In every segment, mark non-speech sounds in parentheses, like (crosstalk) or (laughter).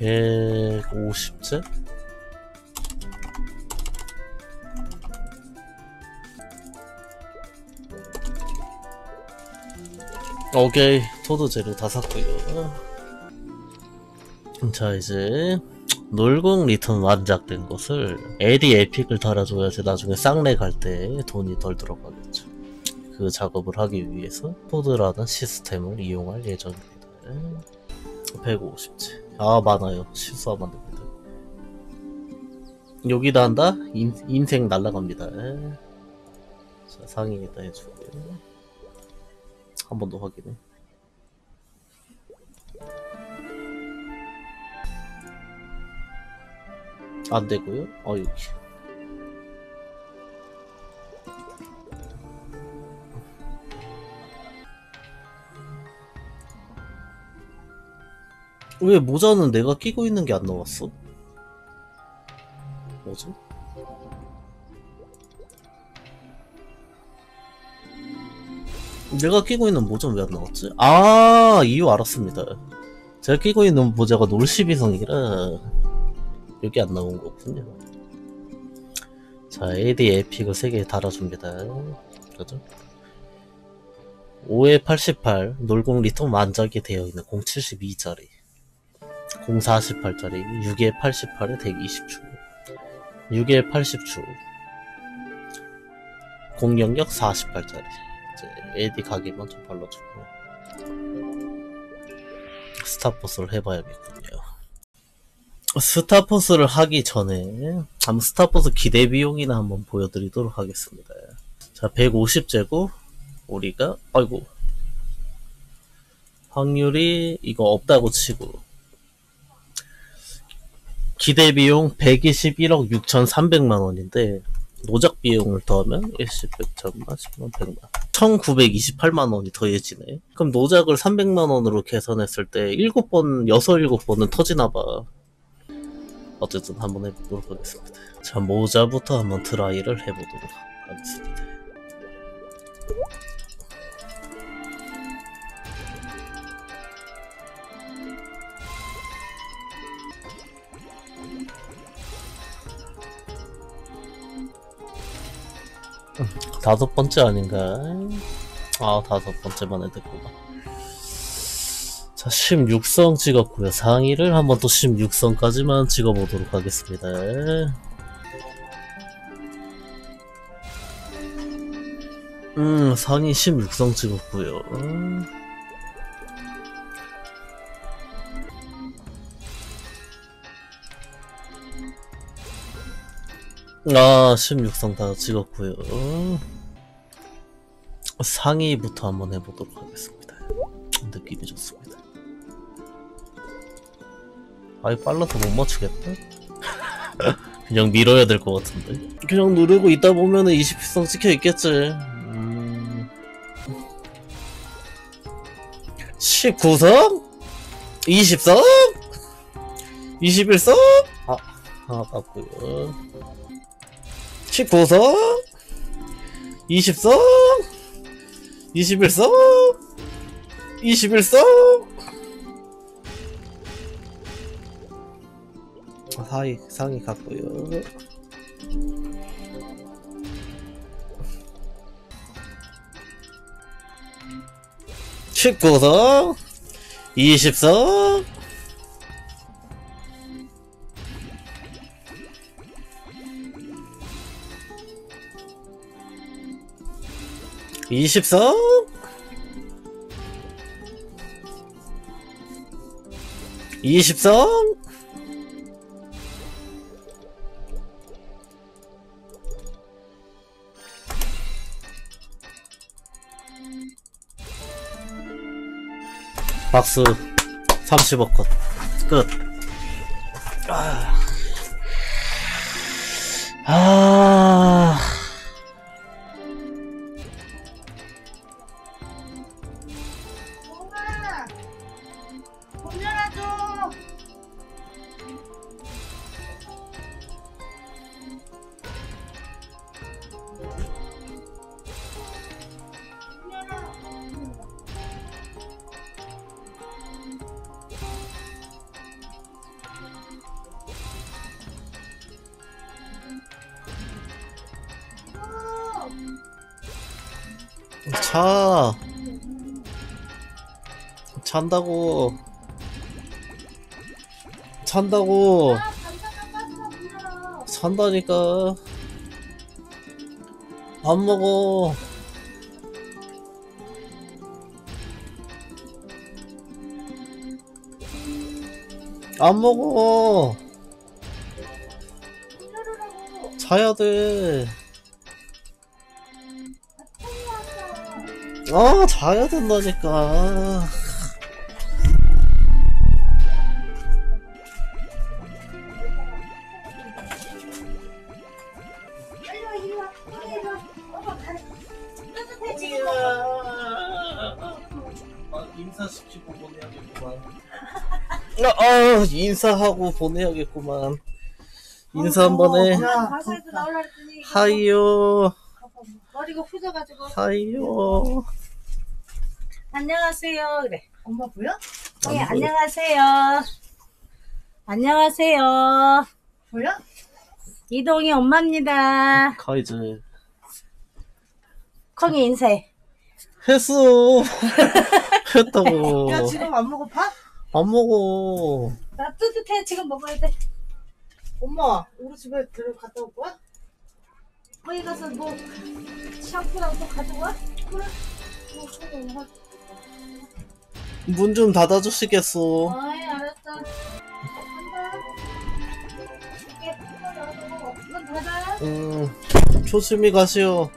150제? 오케이 토드 재료 다 샀고요. 자 이제 놀긍 리턴 완작된 것을 에디 epic을 달아줘야지 나중에 쌍레 갈 때 돈이 덜 들어가겠죠. 그 작업을 하기 위해서 토드라는 시스템을 이용할 예정입니다. 150째 아 많아요. 실수하면 안 됩니다. 여기다 한다? 인, 인생 날라갑니다. 자 상위에다 해주고요 한번 더 확인해. 안 되고요. 어 여기 왜 모자는 내가 끼고 있는 게 안 나왔어? 뭐지? 내가 끼고 있는 모자는 왜 안 나왔지? 아 이유 알았습니다 제가 끼고 있는 모자가 놀12성이라 여기 안 나온 거군요 자 AD 에픽을 3개 달아줍니다 그죠? 5에 88 놀공 리턴 완작이 되어 있는 072짜리 048짜리 6에 88에 120주 6에 80주 공격력 48짜리 이제 AD 가기만 좀 발라주고 스타포스를 해봐야겠군요. 스타포스를 하기 전에 한번 스타포스 기대 비용이나 한번 보여드리도록 하겠습니다. 자 150제곱. 우리가 아이고. 확률이 이거 없다고 치고 기대 비용 121억 6,300만 원인데 노작 비용을 더하면 10, 100, 1000만, 10만, 100만 1928만 원이 더해지네. 그럼 노작을 300만 원으로 계산했을 때 7번, 6, 7번은 터지나봐. 어쨌든 한번 해보도록 하겠습니다. 자 모자부터 한번 드라이를 해보도록 하겠습니다 다섯 번째 아닌가? 아, 다섯 번째만 해도구나. 자, 16성 찍었고요. 상의를 한번 또 16성까지만 찍어보도록 하겠습니다. 음, 상의 16성 찍었고요. 아, 16성 다 찍었고요. 상의부터 한번 해보도록 하겠습니다. 느낌이 좋습니다. 아이 빨라서 못 맞추겠다. (laughs) 그냥 밀어야 될 것 같은데. 그냥 누르고 있다 보면은 20성 찍혀 있겠지. 음... 19성? 20성? 21성? 아, 아, 맞고요. 19성? 20성? 21성? 21성? 하이, 상이 같고요. 십구성, 이십성, 이십성, 이십성, 박수 30억 컷 끝. 아. 아. 아 차 찬다고. 열어. 잔다니까. 안 먹어. 안 먹어. 자야 돼. 아, 자야 된다니까. 인사시키고 보내야겠구만. 아, 인사하고 보내야겠구만. 인사 한번 해. 가사에도 했더니. 하이요, 머리가 후져가지고. 하이요. 안녕하세요. 그래. 엄마 보여? 네, 안녕하세요. 안녕하세요. 보여? 이동이 엄마입니다. 가, 이제. 콩이 인사해. 했어. (laughs) 했다고. 야, 지금 안 먹어봐? 안 먹어. 나 뜨뜻해. 지금 먹어야 돼. 엄마, 우리 집에 들어 갔다 올 거야? 거기 가서 뭐, 샴푸랑 또 가지고 와? 그래. 뭐, 그래, 엄마. 문좀 닫아주시겠어. 아이, 알았어. 간다. 이게 문문 닫아. 음, 조심히 가시오.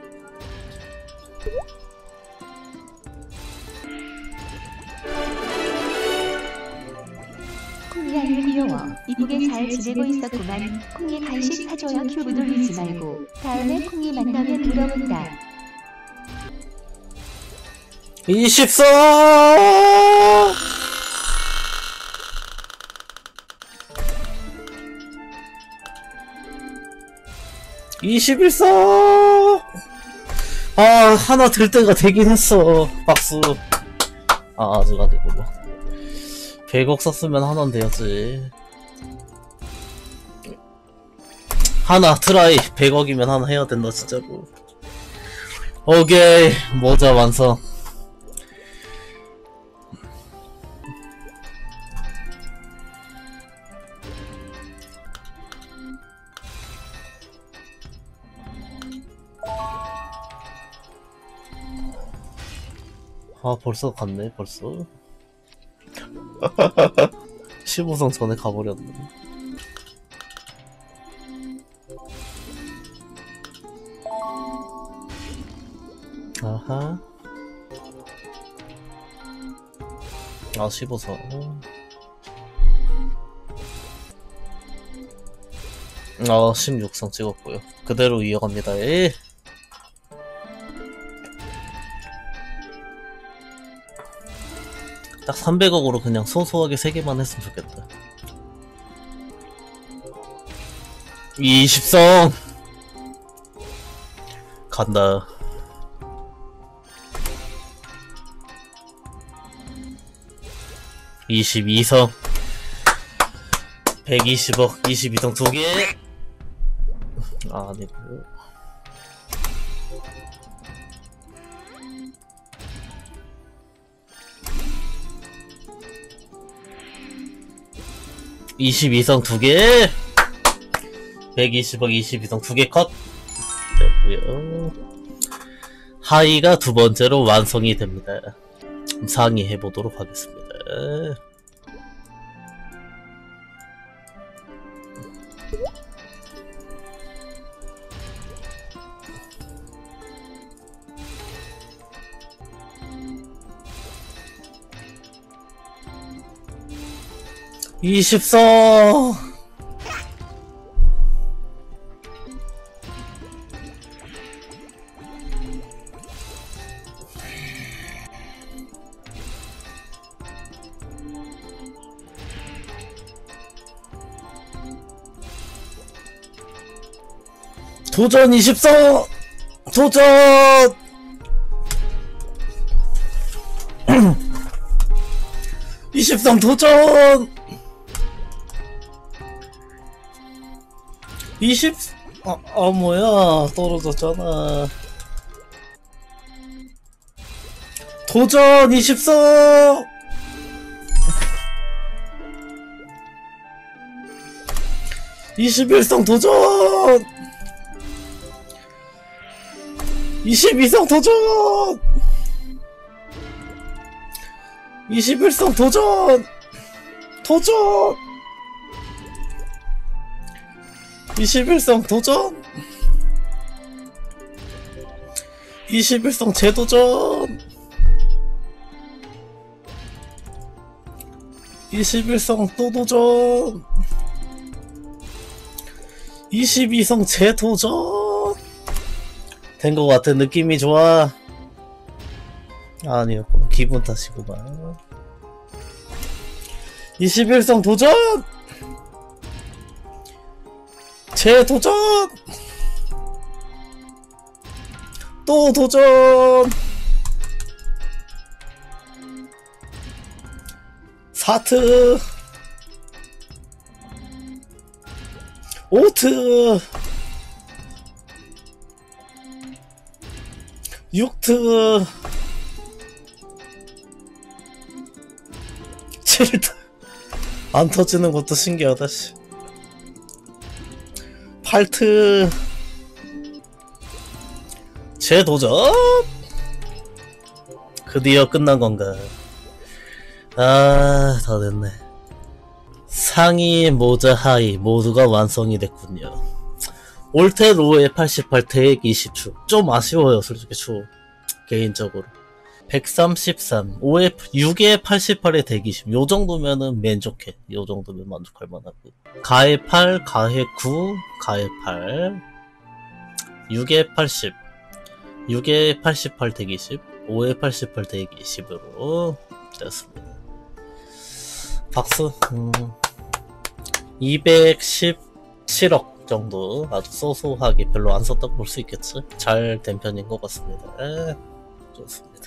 지내고 있었구만. 콩이 간식 사줘요. 큐브 돌리지 말고. 다음에 콩이 만나면 물어본다. 24! (21사) 아 하나 들 때가 되긴 했어 박수 아 아니고 뭐 100억 썼으면 하나는 되었지 하나 트라이 100억이면 하나 해야 된다 진짜로. 오케이. 모자 완성. 아 벌써 갔네 벌써. (laughs) 15성 전에 가버렸네 아하 아 15성 아 16성 찍었고요 그대로 이어갑니다 예. 딱 300억으로 그냥 소소하게 3개만 했으면 좋겠다. 20성! 간다. (22성) 120억 22성 두개 아 아니고 22성 두 개. 120억 22성 두개 컷. 되고요. 하이가 두 번째로 완성이 됩니다. 상의 해보도록 하겠습니다. 24 도전 24! 도전! (clears throat) 23 도전! 20... 아, 아 뭐야 떨어졌잖아 도전 이십성 이십일성 도전 (22성) 도전! (21성) 도전! 도전! 21성 도전! 21성 재도전! 21성 또 도전! 22성 재도전! 된 것 같아, 느낌이 좋아. 아니었구나, 기분 탓이구만. 21성 도전! 재도전! 또 도전! 사트! 오트! 육트! 칠트! 안 터지는 것도 신기하다, 씨. 팔트! 재도전! 드디어 끝난 건가. 아, 다 됐네. 상의, 모자, 하의 모두가 완성이 됐군요. 올테 로에 88, 대액 20추. 좀 아쉬워요, 솔직히 추. 개인적으로. 133, 5에, 6에 88에 120. 요 정도면은 만족해. 요 정도면 만족할 만하고. 가에 8, 가에 9, 가에 8. 6에 80. 6에 88 120, 5에 88 120으로 됐습니다. 박수. 음, 217억 정도 아주 소소하게 별로 안 썼다고 볼 수 있겠지. 잘 된 편인 것 같습니다. 에, 좋습니다.